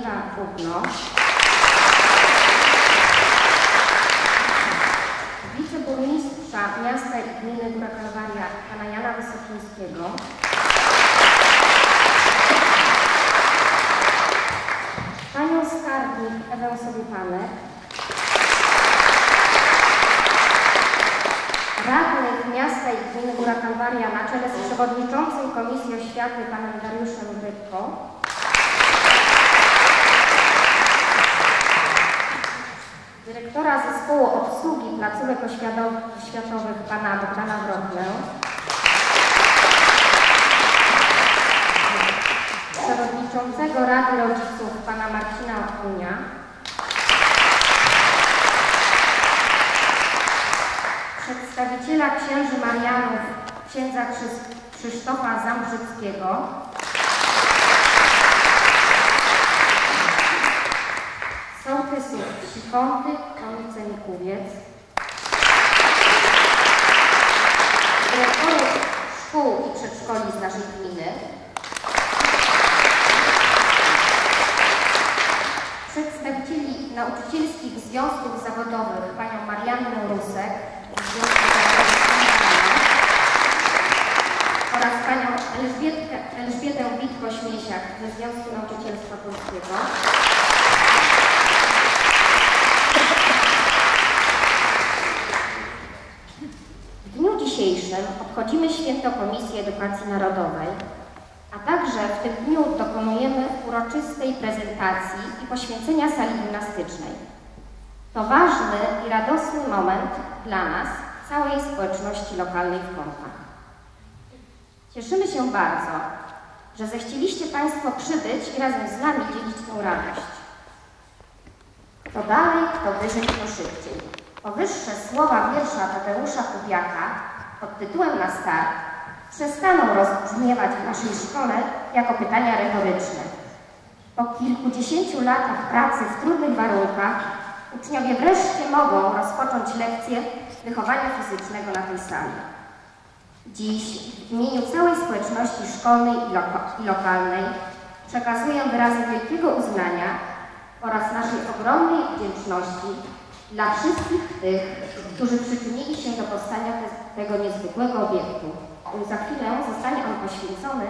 Zbigniewa Bubno. Wiceburmistrza miasta i gminy Góra Kalwaria, pana Jana Wysokińskiego. Panią skarbnik Ewę Sobiepanek. Radnych miasta i gminy Góra Kalwaria na czele z przewodniczącym Komisji Oświaty panem Dariuszem Rybko. Dyrektora Zespołu Obsługi Placówek Oświato- Oświatowych pana Bogdana Wrochlę. Przewodniczącego Rady Rodziców pana Marcina Okunia. Przedstawiciela księży Marianów księdza Krzysz- Krzysztofa Zambrzyckiego. Sołtysów Sikąty, Konice Mikuwiec. Dyrektorów szkół i przedszkoli z naszej gminy. Przedstawicieli nauczycielskich związków zawodowych panią Mariannę Rusek Związku oraz panią Elżbietę Witko-Śmiesiak ze Związku Nauczycielstwa Polskiego. W dniu dzisiejszym obchodzimy Święto Komisji Edukacji Narodowej, a także w tym dniu dokonujemy uroczystej prezentacji i poświęcenia sali gimnastycznej. To ważny i radosny moment dla nas, całej społeczności lokalnej w Kątach. Cieszymy się bardzo, że zechcieliście Państwo przybyć i razem z nami dzielić tę radość. Kto dalej, kto wyżej, kto szybciej. Powyższe słowa wiersza Tadeusza Kubiaka pod tytułem Na start przestaną rozbrzmiewać w naszej szkole jako pytania retoryczne. Po kilkudziesięciu latach pracy w trudnych warunkach uczniowie wreszcie mogą rozpocząć lekcje wychowania fizycznego na tej sali. Dziś w imieniu całej społeczności szkolnej i, i lokalnej przekazuję wyrazy wielkiego uznania oraz naszej ogromnej wdzięczności dla wszystkich tych, którzy przyczynili się do powstania te, tego niezwykłego obiektu. Za chwilę zostanie on poświęcony.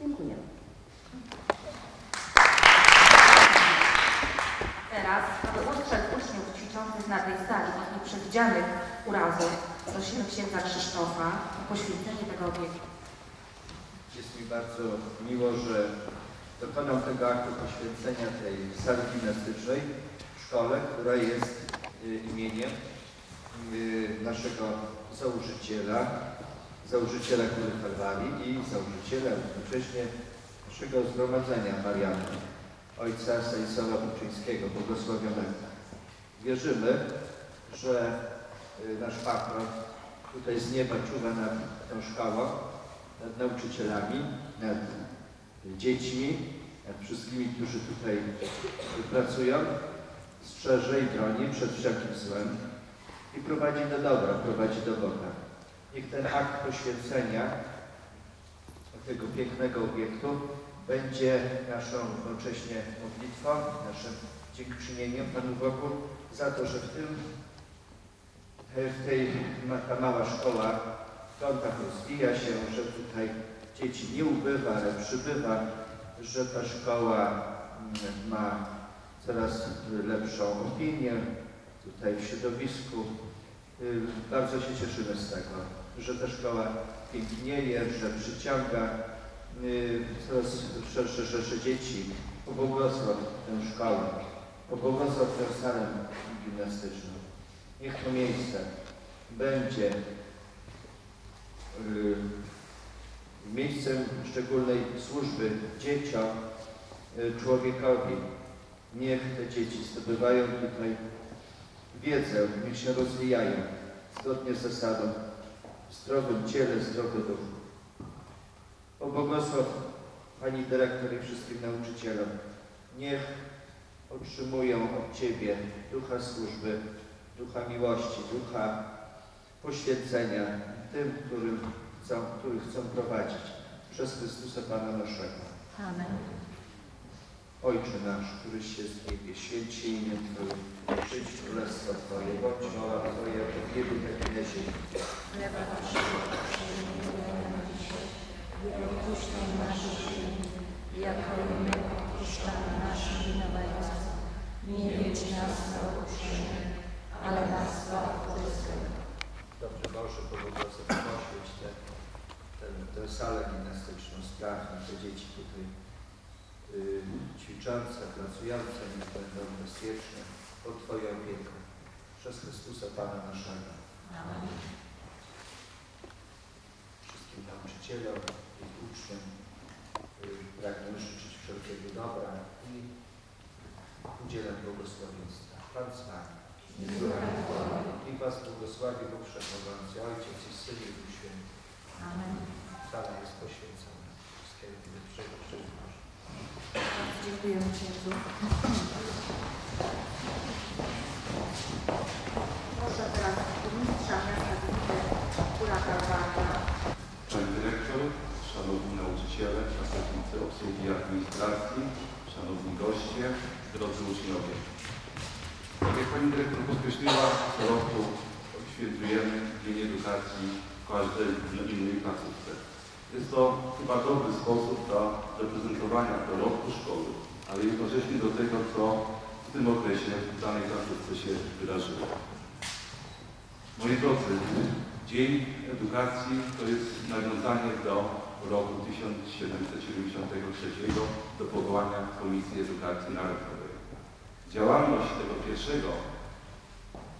Dziękuję. Teraz, aby ustrzec uczniów ćwiczących na tej sali od nieprzewidzianych urazów, prosimy księdza Krzysztofa o poświęcenie tego obiektu. Jest mi bardzo miło, że dokonam tego aktu poświęcenia tej sali gimnastycznej szkole, która jest y, imieniem y, naszego założyciela, założyciela Góry Kalwarii i założyciela jednocześnie naszego zgromadzenia Mariana, ojca Stanisława Buczyńskiego, błogosławionego. Wierzymy, że y, nasz patron tutaj z nieba czuwa nad tą szkołą, nad nauczycielami, nad dziećmi, nad wszystkimi, którzy tutaj pracują, strzeże i broni przed wszelkim złem i prowadzi do dobra, prowadzi do Boga. Niech ten akt poświęcenia tego pięknego obiektu będzie naszą jednocześnie modlitwą, naszym dziękczynieniem Panu Bogu za to, że w tym w tej ta mała szkoła w kątach rozwija się, że tutaj dzieci nie ubywa, ale przybywa, że ta szkoła mm, ma coraz lepszą opinię tutaj w środowisku. Y, Bardzo się cieszymy z tego, że ta szkoła pięknieje, że przyciąga y, coraz szersze rzesze dzieci. Pobłogosław tę szkołę, pobłogosław tę salę gimnastyczną. Niech to miejsce będzie y, miejscem szczególnej służby dzieciom, człowiekowi. Niech te dzieci zdobywają tutaj wiedzę, niech się rozwijają zgodnie z zasadą w zdrowym ciele, zdrowy duch. Pobłogosław Pani Dyrektor i wszystkim nauczycielom. Niech otrzymują od Ciebie ducha służby, ducha miłości, ducha poświęcenia tym, którym chcą, których chcą prowadzić przez Chrystusa Pana naszego. Amen. Ojcze nasz, któryś jest w niebie, święć się imię Twoje, przyjdź królestwo Twoje, bądź wola Twoja w niebie, tak i na ziemi. Chleba naszego przyjmujemy dzisiaj i odpuść nam nasze winy, jako i my odpuszczamy naszym winowajcom. Nie wiedź nas na okuszenie, ale nas zbaw od złego. Dobrze Boże, pobłogosław poświęć tę salę gimnastyczną, spraw na te dzieci tutaj y, ćwiczące, pracujące, niech będą bezpieczne pod Twoją opieką. Przez Chrystusa Pana naszego. Amen. Wszystkim nauczycielom i uczniom y, pragnę życzyć wszelkiego dobra i udzielę błogosławieństwa. Pan z Wami. I Was błogosławi Bóg Wszechmogący, Ojciec i Syn i Duch Święty. Amen. Sala jest poświęcona. Wszystkiego najlepszego. Bardzo księdzu. Proszę teraz burmistrza miasta Gdyby, kurator Warta. Pani Dyrektor, Szanowni Nauczyciele, pracownicy obsługi administracji, Szanowni goście, drodzy uczniowie. Tak jak Pani Dyrektor podkreśliła, co roku świętujemy Dzień Edukacji w każdej innej placówce. Jest to chyba dobry sposób dla reprezentowania dorobku szkoły, ale jednocześnie do tego, co w tym okresie w danej placówce się wydarzyło. Moi drodzy, Dzień Edukacji to jest nawiązanie do roku 1773, do powołania Komisji Edukacji Narodowej. Działalność tego pierwszego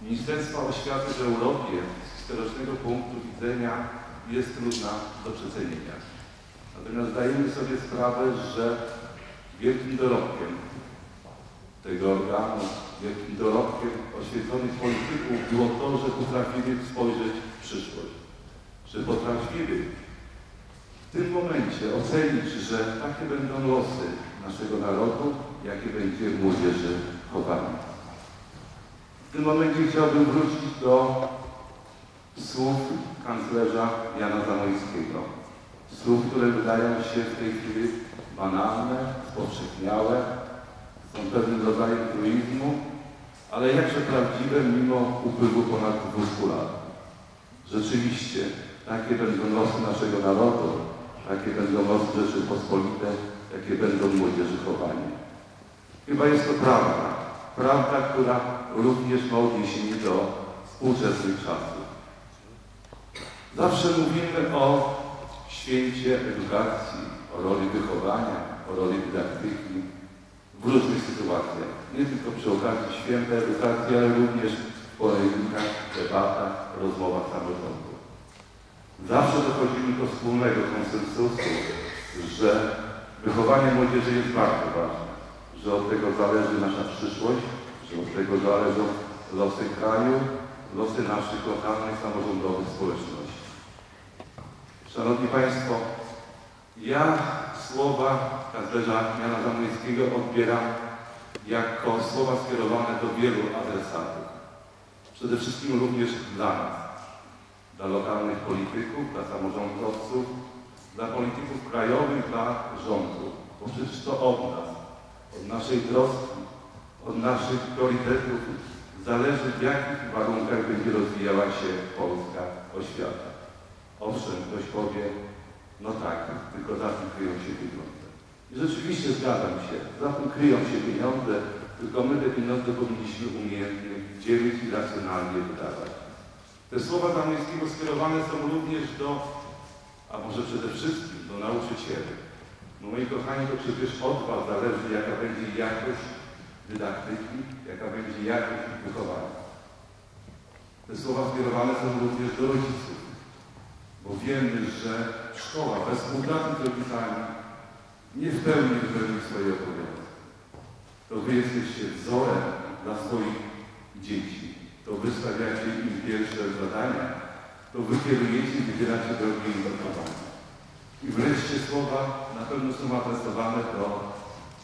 Ministerstwa Oświaty w Europie z historycznego punktu widzenia jest trudna do przecenienia. Natomiast zdajemy sobie sprawę, że wielkim dorobkiem tego organu, wielkim dorobkiem oświeconych polityków było to, że potrafili spojrzeć w przyszłość. Że potrafili w tym momencie ocenić, że takie będą losy naszego narodu, jakie będzie młodzieży chowane. W tym momencie chciałbym wrócić do słów kanclerza Jana Zamojskiego. Słów, które wydają się w tej chwili banalne, spowszechniałe, są pewnym rodzajem truizmu, ale jakże prawdziwe mimo upływu ponad 200 lat. Rzeczywiście, takie będą losy naszego narodu, takie będą losy Rzeczypospolitej, jakie będą młodzieży chowanie. Chyba jest to prawda. Prawda, która również ma odniesienie do współczesnych czasów. Zawsze mówimy o święcie edukacji, o roli wychowania, o roli dydaktyki w różnych sytuacjach. Nie tylko przy okazji święta edukacji, ale również w polemikach, debatach, rozmowach samorządu. Zawsze dochodzimy do wspólnego konsensusu, że wychowanie młodzieży jest bardzo ważne, że od tego zależy nasza przyszłość, że od tego zależą losy kraju, losy naszych lokalnych, samorządowych społeczności. Szanowni Państwo, ja słowa kanclerza Jana Zamojskiego odbieram jako słowa skierowane do wielu adresatów. Przede wszystkim również dla nas, dla lokalnych polityków, dla samorządowców, dla polityków krajowych, dla rządu. Bo przecież to od nas, od naszej troski, od naszych priorytetów zależy w jakich warunkach będzie rozwijała się polska oświata. Owszem, ktoś powie, no tak, tylko za tym kryją się pieniądze. I rzeczywiście zgadzam się, za tym kryją się pieniądze, tylko my te pieniądze powinniśmy umiejętnie dzielić i racjonalnie wydawać. Te słowa Zamojskiego skierowane są również do, a może przede wszystkim do nauczycieli. No moi kochani, to przecież od Was zależy, jaka będzie jakość dydaktyki, jaka będzie jakość wychowania. Te słowa skierowane są również do rodziców, bo wiemy, że szkoła bez z rodzicami nie w pełni wypełni swoje obowiązki. To Wy jesteście wzorem dla swoich dzieci. To Wy stawiacie im pierwsze zadania. To Wy kierujecie i wybieracie drogę im wychowania. I wreszcie słowa na pewno są adresowane do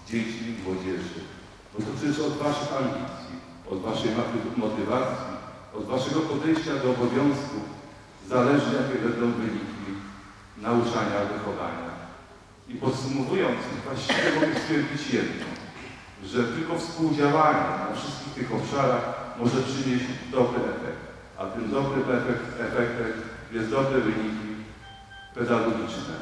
dzieci i młodzieży. Bo to przecież od Waszych ambicji, od Waszej moty- motywacji, od Waszego podejścia do obowiązku zależy, jakie będą wyniki nauczania, wychowania. I podsumowując, właściwie mogę stwierdzić jedno, że tylko współdziałanie na wszystkich tych obszarach może przynieść dobry efekt. A tym dobrym efekt, efektem jest dobre wyniki pedagogiczne,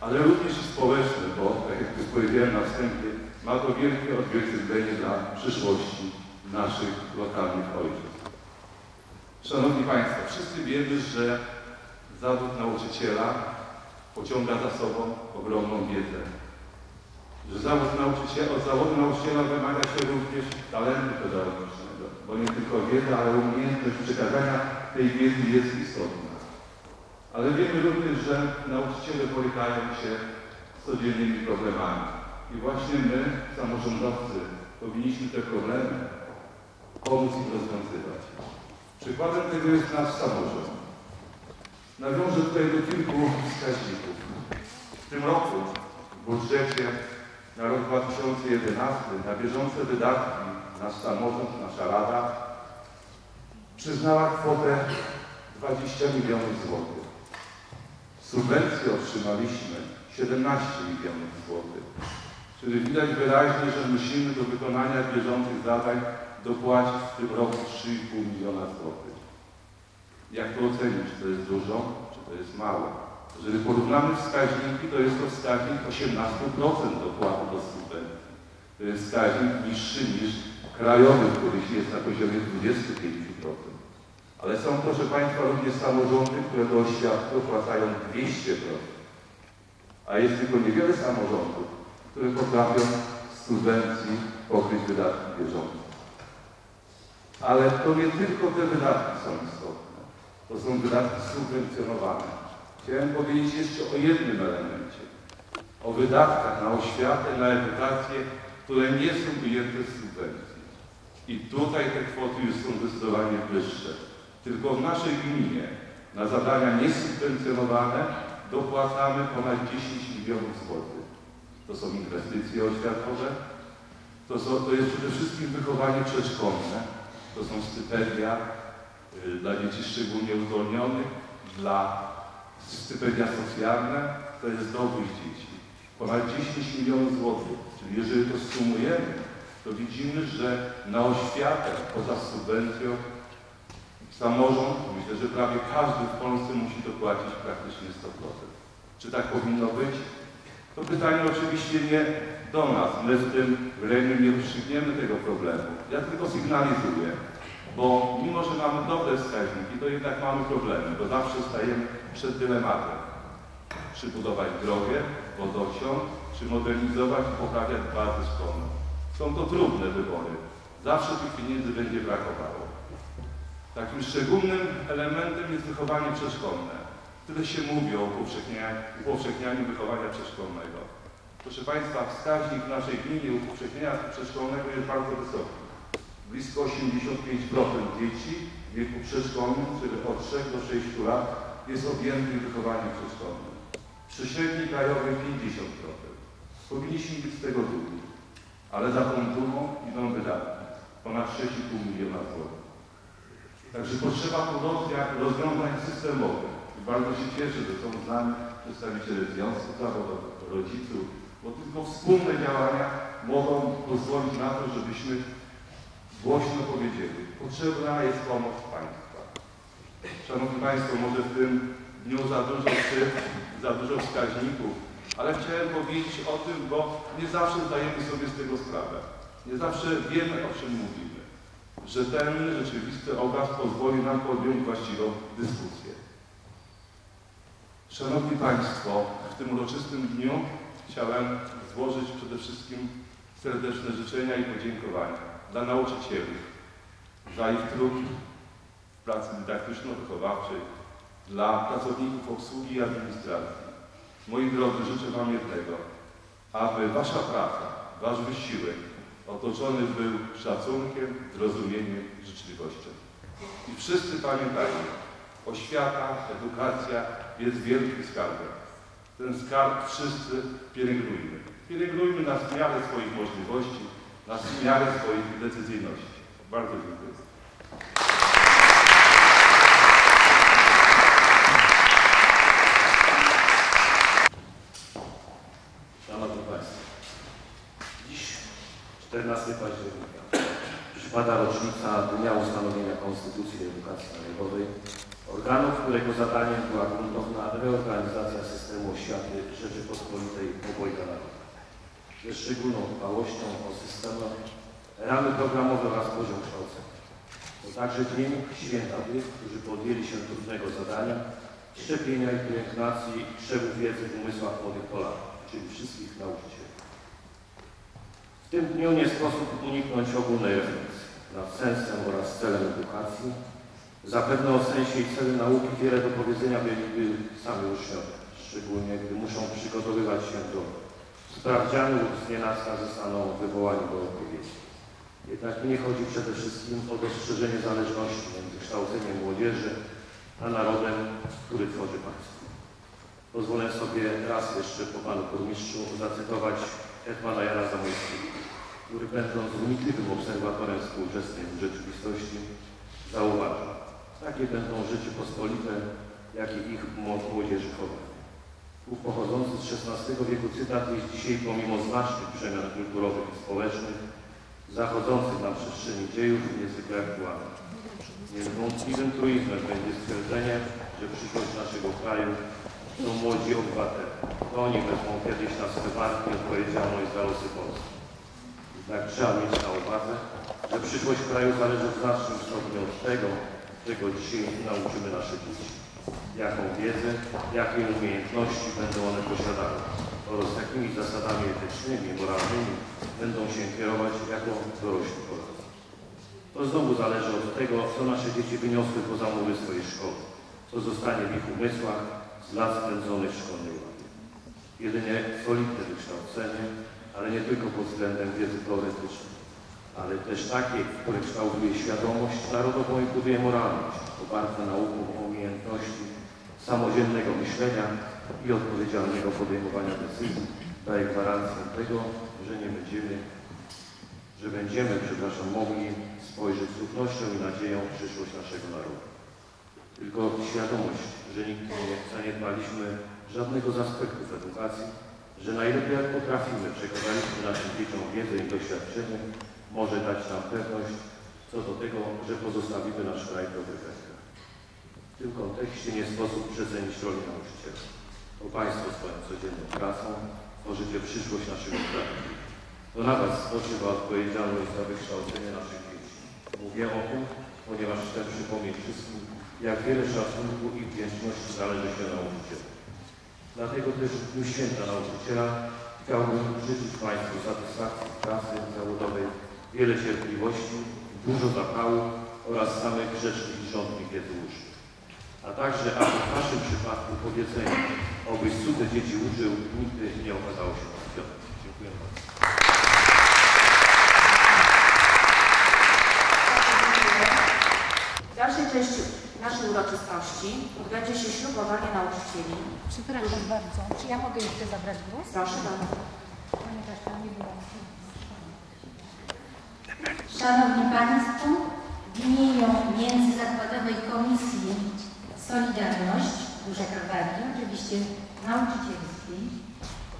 ale również i społeczne, bo tak jak już powiedziałem na wstępie, ma to wielkie odzwierciedlenie dla przyszłości naszych lokalnych ojczyzn. Szanowni Państwo, wszyscy wiemy, że zawód nauczyciela pociąga za sobą ogromną wiedzę. Że zawód nauczyciela, od zawodu nauczyciela wymaga się również talentu pedagogicznego, bo nie tylko wiedza, ale umiejętność przekazania tej wiedzy jest istotna. Ale wiemy również, że nauczyciele borykają się z codziennymi problemami. I właśnie my, samorządowcy, powinniśmy te problemy pomóc im rozwiązywać. Przykładem tego jest nasz samorząd. Nawiążę tutaj do kilku wskaźników. W tym roku w budżecie na rok 2011 na bieżące wydatki nasz samorząd, nasza Rada przyznała kwotę 20 milionów złotych. Subwencje otrzymaliśmy 17 milionów złotych. Czyli widać wyraźnie, że musimy do wykonania bieżących zadań dopłacić w tym roku 3,5 miliona złotych. Jak to ocenić? Czy to jest dużo, czy to jest mało? Jeżeli porównamy wskaźniki, to jest to wskaźnik 18% dopłaty do subwencji. To jest wskaźnik niższy niż krajowy, który jest na poziomie 25%. Ale są, proszę Państwa, również samorządy, które do oświaty dopłacają 200%. A jest tylko niewiele samorządów, które potrafią z subwencji pokryć wydatki bieżące. Ale to nie tylko te wydatki są istotne. To są wydatki subwencjonowane. Chciałem powiedzieć jeszcze o jednym elemencie. O wydatkach na oświatę, na edukację, które nie są ujęte z subwencji. I tutaj te kwoty już są zdecydowanie wyższe. Tylko w naszej gminie na zadania niesubwencjonowane dopłacamy ponad 10 milionów złotych. To są inwestycje oświatowe, to, są, to jest przede wszystkim wychowanie przedszkolne, to są stypendia y, dla dzieci szczególnie uzdolnionych, dla stypendia socjalne, to jest dobrych dzieci. Ponad 10 milionów złotych. Czyli jeżeli to sumujemy, to widzimy, że na oświatę poza subwencją samorząd, myślę, że prawie każdy w Polsce musi dopłacić praktycznie 100%. Czy tak powinno być? To pytanie oczywiście nie do nas. My w tym gremium nie rozstrzygniemy tego problemu. Ja tylko sygnalizuję, bo mimo, że mamy dobre wskaźniki, to jednak mamy problemy, bo zawsze stajemy przed dylematem. Czy budować drogę, wodociąg, czy modernizować i poprawiać bazy szkolne. Są to trudne wybory. Zawsze tych pieniędzy będzie brakowało. Takim szczególnym elementem jest wychowanie przedszkolne. Tyle się mówi o upowszechnianiu, upowszechnianiu wychowania przedszkolnego. Proszę Państwa, wskaźnik w naszej gminie upowszechnienia przedszkolnego jest bardzo wysoki. Blisko 85% dzieci w wieku przedszkolnym, czyli od 3 do 6 lat, jest objętych wychowaniem przedszkolnym. Przy średniej krajowej 50%. Powinniśmy być z tego dumni. Ale za tą dumą idą wydatki. Ponad 6,5 miliona złotych. Także potrzeba rozwia- rozwiązań systemowych. I bardzo się cieszę, że są z nami przedstawiciele związków zawodowych, rodziców, bo tylko wspólne działania mogą pozwolić na to, żebyśmy głośno powiedzieli, potrzebna jest pomoc państwa. Szanowni Państwo, może w tym dniu za dużo cyfr, za dużo wskaźników, ale chciałem powiedzieć o tym, bo nie zawsze zdajemy sobie z tego sprawę. Nie zawsze wiemy, o czym mówimy. Rzetelny, rzeczywisty obraz pozwoli nam podjąć właściwą dyskusję. Szanowni Państwo, w tym uroczystym dniu chciałem złożyć przede wszystkim serdeczne życzenia i podziękowania dla nauczycieli za ich trud w pracy dydaktyczno-wychowawczej, dla pracowników obsługi i administracji. Moi drodzy, życzę Wam jednego, aby Wasza praca, Wasz wysiłek otoczony był szacunkiem, zrozumieniem, życzliwością. I wszyscy pamiętajmy, oświata, edukacja jest wielkim skarbem. Ten skarb wszyscy pielęgnujmy. Pielęgnujmy na zmianę swoich możliwości, na zmianę swoich decyzyjności. Bardzo dziękuję. Szanowni Państwo, dziś 14 października przypada rocznica Dnia Ustanowienia Konstytucji Edukacji Narodowej, organu, którego zadaniem była gruntowna reorganizacja systemu oświaty Rzeczypospolitej obojga narodu. Ze szczególną dbałością o system, ramy programowe oraz poziom kształcenia. To także dzień święta tych, którzy podjęli się trudnego zadania szczepienia i pielęgnacji krzewu wiedzy w umysłach młodych Polaków, czyli wszystkich nauczycieli. W tym dniu nie sposób uniknąć ogólnej refleksji nad sensem oraz celem edukacji. Zapewne o sensie i celu nauki wiele do powiedzenia mieliby sami uczniowie, szczególnie gdy muszą przygotowywać się do sprawdzianu lub z nienacka zostaną wywołani do odpowiedzi. Jednak nie chodzi przede wszystkim o dostrzeżenie zależności między kształceniem młodzieży a narodem, który tworzy państwo. Pozwolę sobie raz jeszcze po panu burmistrzu zacytować Hetmana Jana Zamojskiego, który będąc wnikliwym obserwatorem współczesnej rzeczywistości zauważył, takie będą Rzeczypospolite, jak i ich młodzieży chowa. Ów pochodzący z XVI wieku cytat jest dzisiaj pomimo znacznych przemian kulturowych i społecznych zachodzących na przestrzeni dziejów niezwykle aktualny. Niewątpliwym truizmem będzie stwierdzenie, że przyszłość naszego kraju są młodzi obywatele. To oni wezmą kiedyś na swe barki odpowiedzialność za losy Polski. Jednak trzeba mieć na uwadze, że przyszłość kraju zależy w znacznym stopniu od tego, czego dzisiaj nauczymy nasze dzieci. Jaką wiedzę, jakie umiejętności będą one posiadały oraz jakimi zasadami etycznymi, moralnymi będą się kierować jako dorośli Polacy. To znowu zależy od tego, co nasze dzieci wyniosły poza mury swojej szkoły, co zostanie w ich umysłach z lat spędzonych w szkolnej ławie. Jedynie solidne wykształcenie, ale nie tylko pod względem wiedzy teoretycznej, ale też takie, które kształtuje świadomość narodową i buduje moralność, oparte nauką umiejętności samodzielnego myślenia i odpowiedzialnego podejmowania decyzji, daje gwarancję tego, że nie będziemy, że będziemy, przepraszam, mogli spojrzeć z ufnością i nadzieją w przyszłość naszego narodu. Tylko świadomość, że nigdy nie zaniedbaliśmy żadnego z aspektów edukacji, że najlepiej jak potrafimy, przekazaliśmy naszym dzieciom wiedzę i doświadczenie, może dać nam pewność co do tego, że pozostawimy nasz kraj w dobrych rękach. W tym kontekście nie sposób przecenić roli nauczyciela. To Państwo swoją codzienną pracą tworzycie przyszłość naszego kraju. To na Was spoczywa odpowiedzialność za wykształcenie naszych dzieci. Mówię o tym, ponieważ chcę przypomnieć wszystkim, jak wiele szacunku i wdzięczności należy się nauczycielom. Dlatego też w Dniu Święta Nauczyciela chciałbym życzyć Państwu satysfakcji pracy zawodowej, wiele cierpliwości, dużo zapału oraz samych grzecznych i rządnych wiedzy uczniów. A także, aby w Waszym przypadku powiedzenie, obyś cudze dzieci uczył, nigdy nie okazało się trafione. Dziękuję bardzo. W dalszej części naszej uroczystości odbędzie się ślubowanie nauczycieli. Przepraszam bardzo, czy ja mogę jeszcze zabrać głos? Proszę bardzo. Ponieważ tam nie było. Szanowni Państwo, w imieniu Międzyzakładowej Komisji Solidarność Duże Kalwarii, oczywiście nauczycielskiej,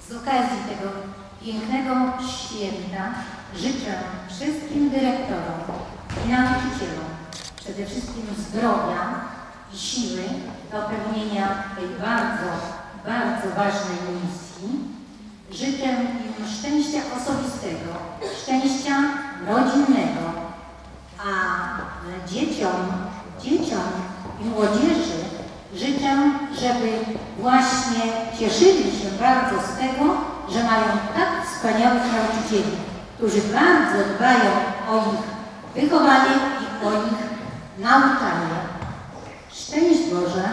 z okazji tego pięknego święta życzę wszystkim dyrektorom i nauczycielom przede wszystkim zdrowia i siły do pełnienia tej bardzo, bardzo ważnej misji. Życzę im szczęścia osobistego, szczęścia rodzinnego, dzieciom, dzieciom i młodzieży życzę, żeby właśnie cieszyli się bardzo z tego, że mają tak wspaniałych nauczycieli, którzy bardzo dbają o ich wychowanie i o ich nauczanie. Szczęść Boże!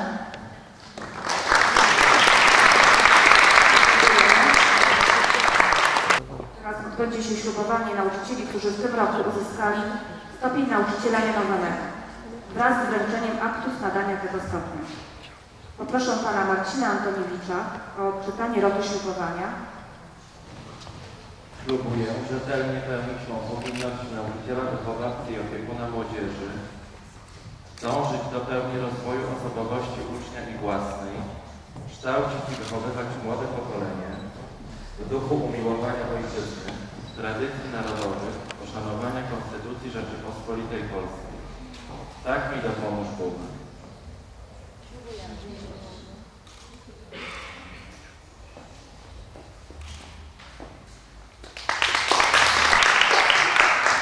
Teraz odbędzie się ślubowanie nauczycieli, którzy w tym roku uzyskali stopień nauczyciela mianowanego. Wraz z wręczeniem aktu nadania tego stopnia. Poproszę pana Marcina Antoniewicza o odczytanie roku ślubowania. Ślubuję rzetelnie pełnić powinność nauczyciela wychowawcy i opiekuna młodzieży, dążyć do pełni rozwoju osobowości ucznia i własnej, kształcić i wychowywać młode pokolenie. W duchu umiłowania ojczyzny, tradycji narodowych, poszanowania Konstytucji Rzeczypospolitej Polskiej. Tak mi dopomóż Bóg.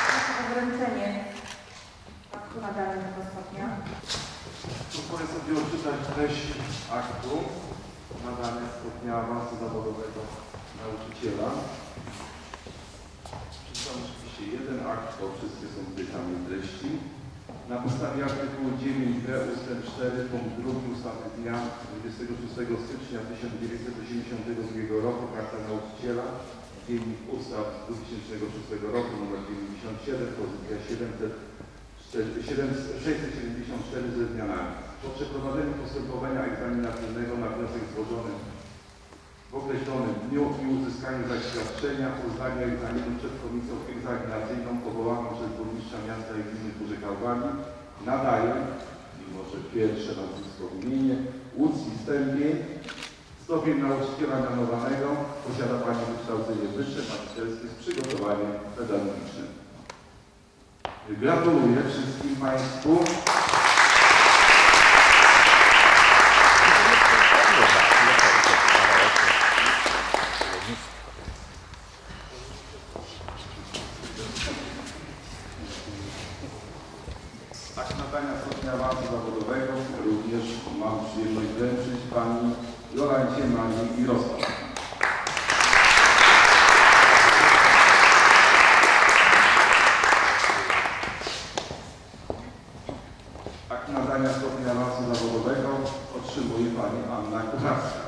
Proszę o wręczenie aktu nadania tego stopnia. Pozwolę sobie odczytać treść aktu nadania stopnia awansu zawodowego nauczyciela. Przeczytam oczywiście jeden akt, bo wszystkie są w tej samej treści. Na podstawie artykułu 9b ust. 4 punkt 2 ustawy z dnia 26 stycznia 1982 roku Karta Nauczyciela Dziennik Ustaw z 2006 roku nr 97 pozycja 700 674 ze zmianami. Po przeprowadzeniu postępowania egzaminacyjnego na wniosek złożony w określonym dniu i uzyskaniu zaświadczenia o zdaniu egzaminu przed komisją egzaminacyjną powołaną przez burmistrza miasta i gminy Duże Kałwani nadaje, mimo że pierwsze nazwisko imienie, łódzki stępień, stopień nauczyciela mianowanego, posiada Pani wykształcenie wyższe, magisterskie z przygotowaniem pedagogicznym. Gratuluję wszystkim Państwu. Nadania stopnia awansu zawodowego również mam przyjemność wręczyć Pani Jolancie Marii Mirosław. Akt nadania stopnia awansu zawodowego otrzymuje Pani Anna Kucharska.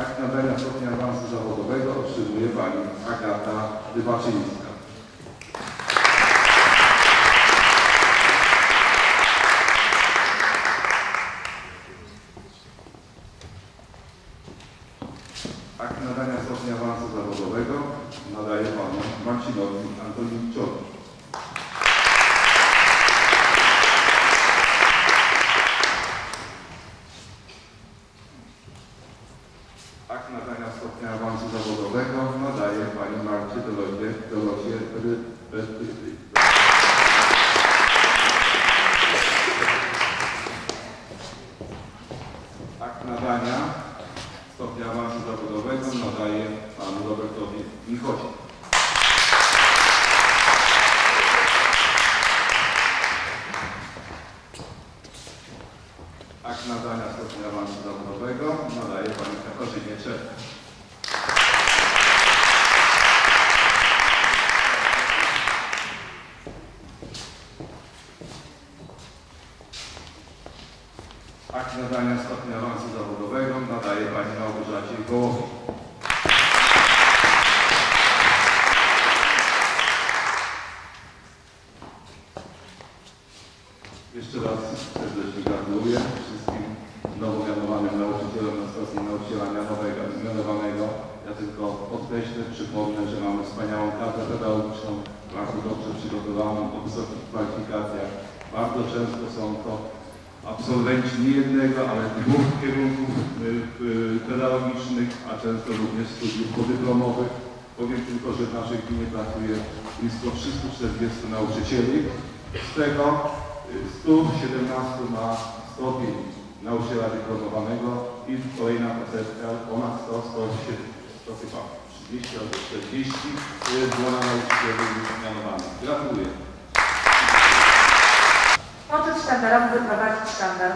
Akt nadania stopnia awansu zawodowego otrzymuje Pani Agata Dybaczyńska. Akt stopnia awansu zawodowego nadaje Panu Marcinowi Antonowiczowi. Akt nadania stopnia awansu zawodowego nadaje Pani Marcie Dolocie, Dolocie Ry- Ry- Ry- Akt nadania stopnia awansu zawodowego nadaje Panu Robertowi Michocie. Akt nadania stopnia awansu zawodowego nadaje Pani Katarzynie Czech. Akt nadania stopnia awansu zawodowego nadaje Pani Małgorzacie Gołowej. Jeszcze raz serdecznie gratuluję wszystkim nowo mianowanym nauczycielom na stacji nauczyciela mianowego, mianowanego. Ja tylko podkreślę, przypomnę, że mamy wspaniałą kadrę pedagogiczną, bardzo dobrze przygotowaną, o wysokich kwalifikacjach. Bardzo często są to absolwenci nie jednego, ale dwóch kierunków y, y, pedagogicznych, a często również studiów podyplomowych. Powiem tylko, że w naszej gminie pracuje blisko 340 nauczycieli, z tego y, 117 ma stopień nauczyciela dyplomowanego i kolejna posetka ponad 100, 100, 100 chyba 30 albo 40 to jest dwoma nauczycieli mianowanych. Gratuluję. Poczet sztandarowy wyprowadzić sztandar.